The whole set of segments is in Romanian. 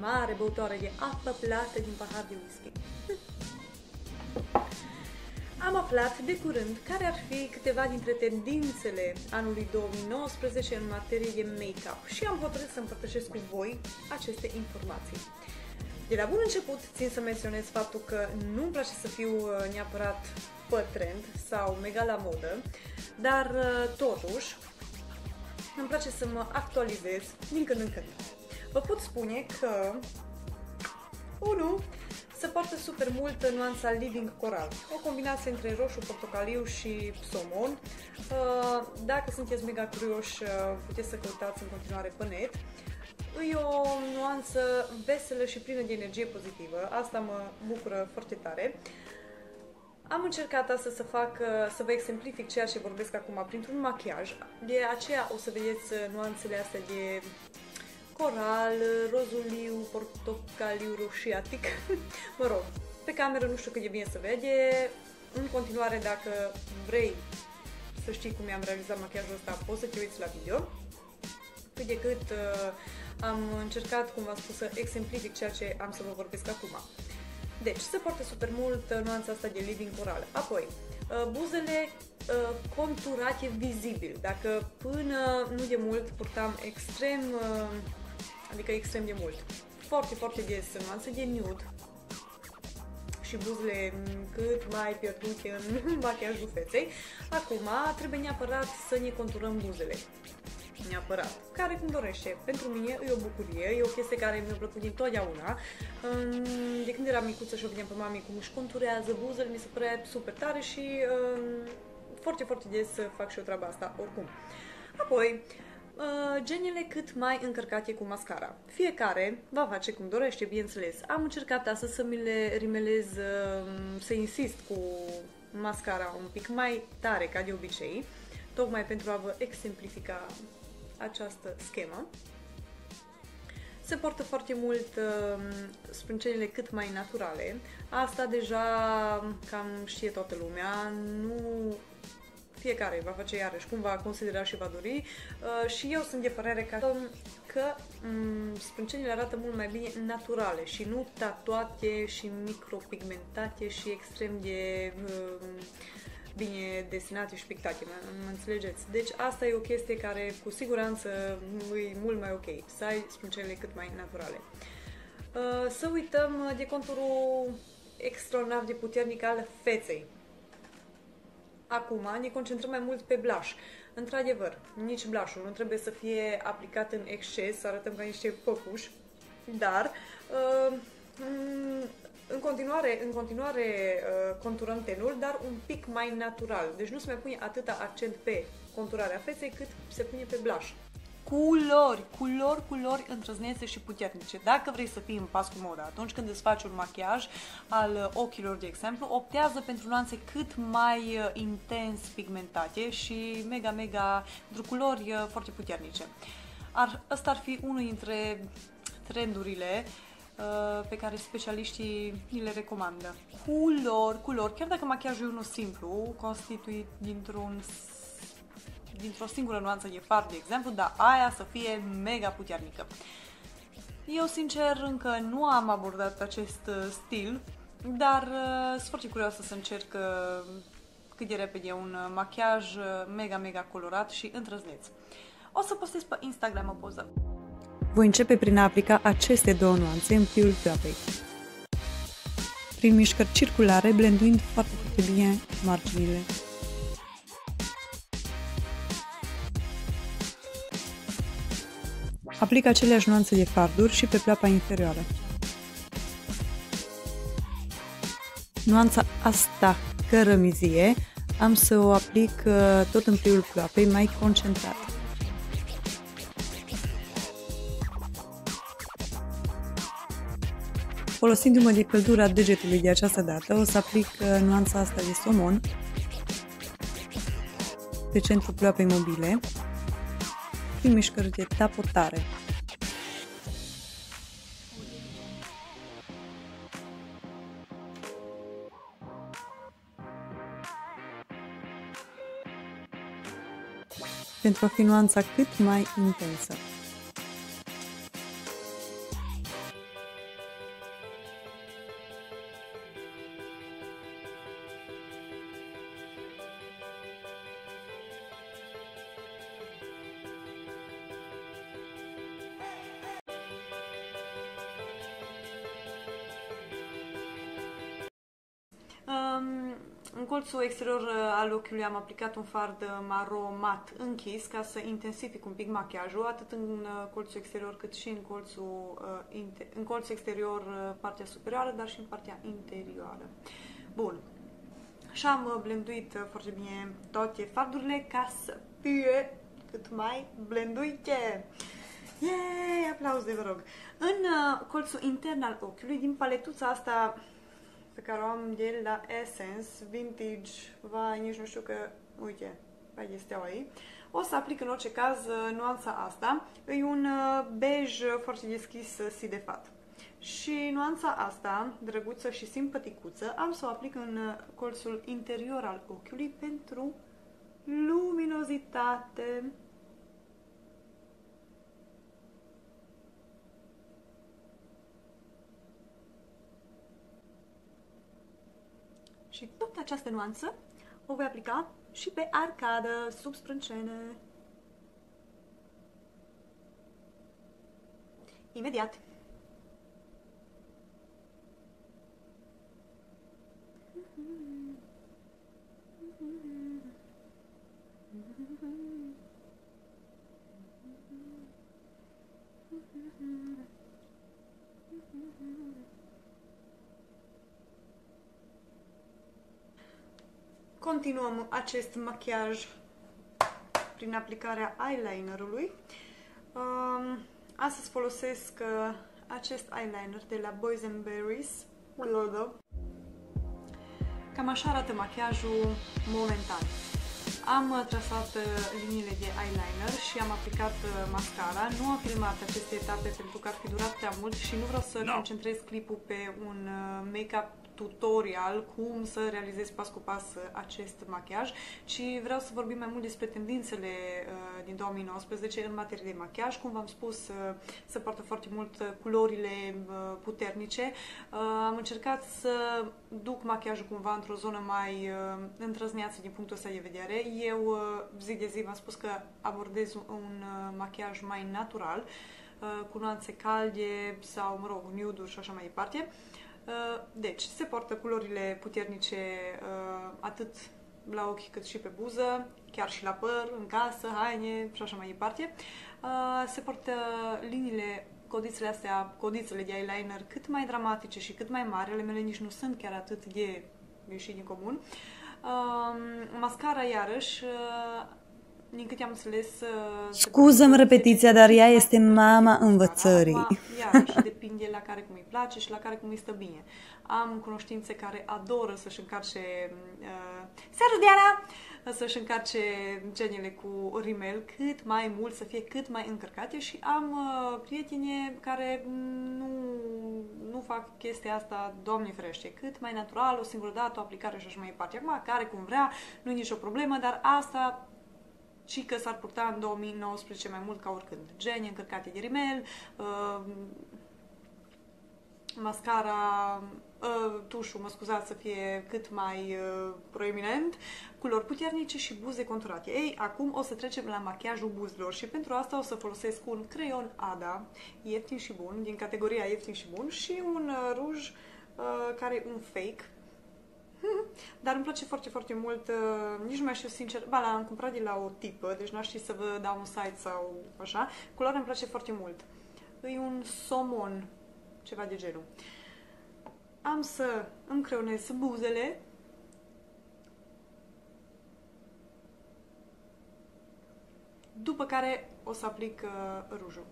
mare băutoare de apă plată din pahar de whisky. Am aflat de curând care ar fi câteva dintre tendințele anului 2019 în materie de make-up și am hotărât să împărtășesc cu voi aceste informații. De la bun început țin să menționez faptul că nu-mi place să fiu uh, neapărat pe trend sau mega la modă, dar uh, totuși îmi place să mă actualizez din când în când. Vă pot spune că 1 se poartă super mult nuanța Living Coral, o combinație între roșu, portocaliu și somon. Uh, dacă sunteți mega curioși, uh, puteți să căutați în continuare pe net. E o nuanță veselă și plină de energie pozitivă, asta mă bucură foarte tare. Am încercat astăzi să fac, uh, să vă exemplific ceea ce vorbesc acum printr-un machiaj. De aceea o să vedeți nuanțele astea de coral, rozuliu, portocaliu, roșiatic. mă rog, pe cameră nu știu cât de bine se vede. În continuare, dacă vrei să știi cum mi-am realizat machiajul ăsta, poți să te uiți la video. Cât de cât uh, am încercat, cum v-am spus, să exemplific ceea ce am să vă vorbesc acum. Deci, se poartă super mult uh, nuanța asta de living coral. Apoi, uh, buzele uh, conturate vizibil. Dacă până nu de mult purtam extrem uh, adică extrem de mult. Foarte, foarte des nuanțe de nude și buzele cât mai pierdute în machiajul feței. Acum trebuie neapărat să ne conturăm buzele. Neapărat. Care cum dorește. Pentru mine e o bucurie, e o chestie care mi-a plăcut dintotdeauna. De când eram micuță și o vedeam pe mami cum își conturează buzele, mi se părea super tare și foarte, foarte des fac și eu treaba asta oricum. Apoi, uh, genele cât mai încărcate cu mascara. Fiecare va face cum dorește, bineînțeles. Am încercat astăzi să mi le rimelez, uh, să insist cu mascara un pic mai tare ca de obicei, tocmai pentru a vă exemplifica această schemă. Se poartă foarte mult uh, sprâncenele cât mai naturale. Asta deja cam știe toată lumea. Nu fiecare va face iarăși cum va considera și va dori uh, și eu sunt de părere că, că um, sprâncenile arată mult mai bine naturale și nu tatuate și micropigmentate și extrem de uh, bine desenate și pictate, mă, mă înțelegeți? Deci asta e o chestie care cu siguranță e mult mai ok, să ai sprâncenile cât mai naturale. Uh, să uităm de conturul extraordinar de puternic al feței. Acum ne concentrăm mai mult pe blush. Într-adevăr, nici blushul nu trebuie să fie aplicat în exces, să arătăm ca niște păpuși, dar uh, în continuare, în continuare uh, conturăm tenul, dar un pic mai natural. Deci nu se mai pune atâta accent pe conturarea feței cât se pune pe blush culori, culori, culori întrăznețe și puternice. Dacă vrei să fii în pas cu moda, atunci când îți faci un machiaj al ochilor, de exemplu, optează pentru nuanțe cât mai uh, intens pigmentate și mega, mega, pentru culori uh, foarte puternice. Ar, ăsta ar fi unul dintre trendurile uh, pe care specialiștii ni le recomandă. Culori, culori, chiar dacă machiajul e unul simplu, constituit dintr-un dintr-o singură nuanță de far, de exemplu, dar aia să fie mega puternică. Eu, sincer, încă nu am abordat acest uh, stil, dar uh, sunt foarte curioasă să încerc uh, cât de repede un uh, machiaj uh, mega, mega colorat și întrăzneț. O să postez pe Instagram o poză. Voi începe prin a aplica aceste două nuanțe în pliul pleoapei. Prin mișcări circulare, blenduind foarte, foarte bine marginile. Aplic aceleași nuanțe de farduri și pe pleoapa inferioară. Nuanța asta cărămizie am să o aplic uh, tot în pliul ploapei mai concentrat. Folosindu-mă de căldura degetului de această dată, o să aplic uh, nuanța asta de somon pe centrul ploapei mobile prin mișcări de tapotare. pentru a fi nuanța cât mai intensă. Colțul exterior uh, al ochiului am aplicat un fard maro mat închis ca să intensific un pic machiajul, atât în colțul exterior cât și în colțul, în colțul exterior partea superioară, dar și în partea interioară. Bun. Și am blenduit foarte bine toate fardurile ca să fie cât mai blenduite. Yay! Aplauze, vă rog! În uh, colțul intern al ochiului, din paletuța asta pe care o am de la Essence, vintage, vai, nici nu știu că, uite, mai este aici, o să aplic în orice caz uh, nuanța asta. E un uh, bej foarte deschis uh, sidefat. Și nuanța asta, drăguță și simpaticuță, am să o aplic în uh, colțul interior al ochiului pentru luminozitate. Și tot această nuanță o voi aplica și pe arcadă, sub sprâncene. Imediat. Continuăm acest machiaj prin aplicarea eyelinerului. Um, astăzi folosesc uh, acest eyeliner de la Boys and Berries, Lodo. Cam așa arată machiajul momentan. Am uh, trasat uh, liniile de eyeliner și am aplicat mascara. Nu am filmat aceste etape pentru că ar fi durat prea mult și nu vreau să no. concentrez clipul pe un make-up tutorial cum să realizezi pas cu pas uh, acest machiaj, ci vreau să vorbim mai mult despre tendințele uh, din 2019 în materie de machiaj. Cum v-am spus, uh, se poartă foarte mult culorile puternice. Am încercat să duc machiajul cumva într-o zonă mai întrăzneață din punctul ăsta de vedere. Eu zi de zi v-am spus că abordez un machiaj mai natural, cu nuanțe calde sau, mă rog, nude și așa mai departe. Uh, deci, se poartă culorile puternice uh, atât la ochi cât și pe buză, chiar și la păr, în casă, haine și așa mai departe. Uh, se poartă liniile, codițele astea, codițele de eyeliner cât mai dramatice și cât mai mari, ale mele nici nu sunt chiar atât de ieșit din comun. Mascara, iarăși, din câte am înțeles... Scuză-mi repetiția, dar ea este mama învățării. și depinde la care cum îi place și la care cum îi stă bine. Am cunoștințe care adoră să-și încarce... Uh, Sergiu Diana! Să-și încarce genele cu rimel cât mai mult, să fie cât mai încărcate și am uh, prietene care nu, nu fac chestia asta, Doamne ferește, cât mai natural, o singură dată, o aplicare și așa mai departe. Acum, care cum vrea, nu e nicio problemă, dar asta și că s-ar purta în 2019 mai mult ca oricând. Gene încărcate de rimel, uh, mascara, uh, tușul, mă scuzați, să fie cât mai uh, proeminent, culori puternice și buze conturate. Ei, acum o să trecem la machiajul buzilor și pentru asta o să folosesc un creion Ada, ieftin și bun, din categoria ieftin și bun și un uh, ruj uh, care e un fake, Dar îmi place foarte, foarte mult, uh, nici nu mai știu sincer, ba, l-am cumpărat de la o tipă, deci n-aș ști să vă dau un site sau așa. Culoarea îmi place foarte mult. E un somon, ceva de genul. Am să îmi creonez buzele. După care o să aplic uh, rujul.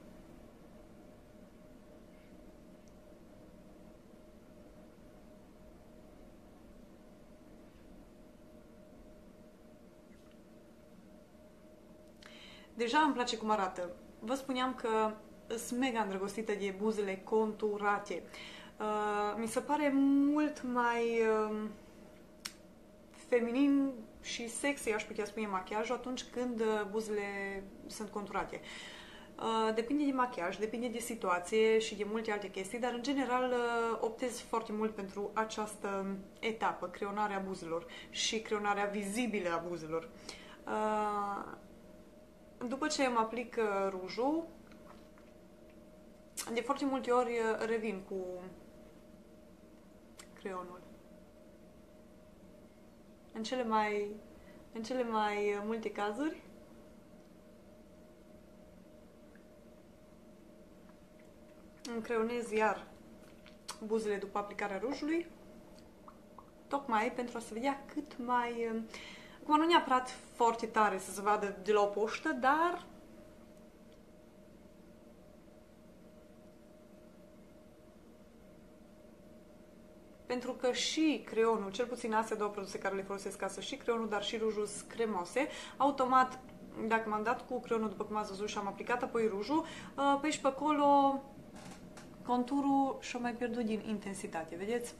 Deja îmi place cum arată. Vă spuneam că sunt mega îndrăgostită de buzele conturate. Uh, mi se pare mult mai uh, feminin și sexy, aș putea spune, machiajul atunci când uh, buzele sunt conturate. Uh, depinde de machiaj, depinde de situație și de multe alte chestii, dar în general uh, optez foarte mult pentru această etapă, creonarea buzelor și creonarea vizibilă a buzelor. Uh, după ce îmi aplic uh, rujul, de foarte multe ori uh, revin cu creionul. în cele mai, în cele mai multe cazuri. Îmi creionez iar buzele după aplicarea rujului, tocmai pentru a se vedea cât mai... Acum nu neapărat foarte tare să se vadă de la o poștă, dar pentru că și creionul, cel puțin astea două produse care le folosesc ca să și creionul, dar și rujul sunt cremoase, automat, dacă m-am dat cu creionul, după cum ați văzut și am aplicat apoi rujul, uh, pe și pe acolo conturul și-a mai pierdut din intensitate, vedeți?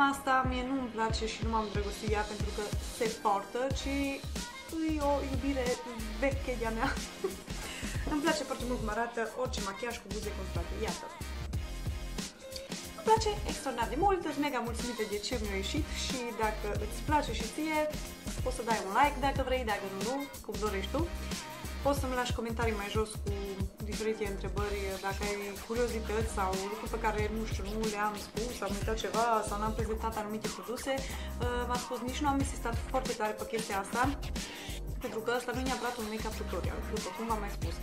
Schema asta mie nu îmi place și nu m-am drăgostit ea pentru că se poartă, ci e o iubire veche de-a mea. îmi place foarte mult cum arată orice machiaj cu buze constate. Iată. Îmi place extraordinar de mult, sunt mega mulțumită de ce mi-a ieșit și dacă îți place și ție, poți să dai un like dacă vrei, dacă nu, nu, cum dorești tu. Poți să-mi lași comentarii mai jos cu diferite întrebări, dacă ai curiozități sau lucruri pe care, nu știu, nu le-am spus, am uitat ceva sau n-am prezentat anumite produse. Uh, v-am spus, nici nu am insistat foarte tare pe chestia asta, pentru că asta nu e neapărat un make-up tutorial, după cum v-am mai spus.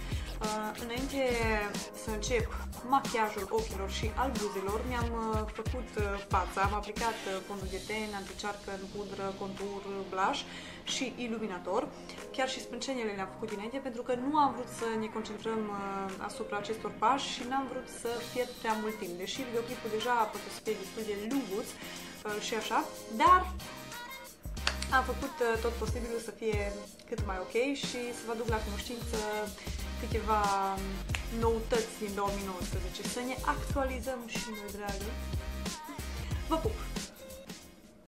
Uh, înainte să încep machiajul ochilor și al buzelor, mi-am uh, făcut uh, fața, am aplicat uh, fondul de ten, anticearcă în pudră, contur, blush și iluminator. Chiar și sprâncenele le-am făcut dinainte pentru că nu am vrut să ne concentrăm uh, asupra acestor pași și n-am vrut să pierd prea mult timp. Deși videoclipul deja a putut să fie destul de lunguț uh, și așa, dar am făcut uh, tot posibilul să fie cât mai ok și să vă duc la cunoștință câteva noutăți din 2019, să ne actualizăm și noi, dragă. Vă pup!